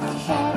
the heart.